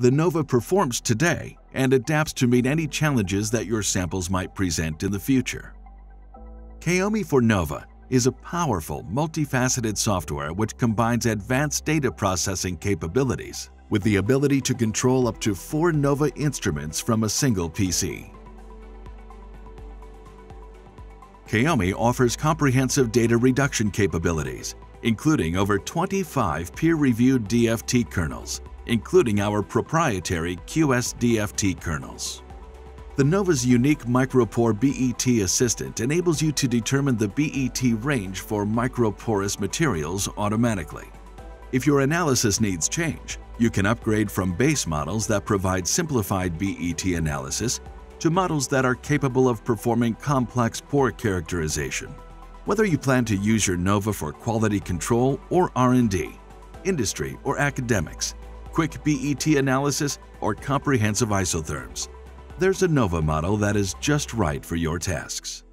The NOVA performs today and adapts to meet any challenges that your samples might present in the future. Kaomi for NOVA is a powerful, multifaceted software which combines advanced data processing capabilities with the ability to control up to four NOVA instruments from a single PC. Kaomi offers comprehensive data reduction capabilities, including over 25 peer-reviewed DFT kernels, including our proprietary QSDFT kernels. The Nova's unique MicroPore BET Assistant enables you to determine the BET range for microporous materials automatically. If your analysis needs change, you can upgrade from base models that provide simplified BET analysis to models that are capable of performing complex pore characterization. Whether you plan to use your NOVA for quality control or R&D, industry or academics, quick BET analysis, or comprehensive isotherms, there's a NOVA model that is just right for your tasks.